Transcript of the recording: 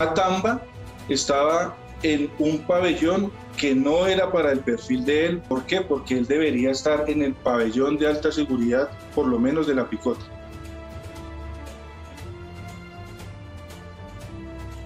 Atamba estaba en un pabellón que no era para el perfil de él. ¿Por qué? Porque él debería estar en el pabellón de alta seguridad, por lo menos de la picota.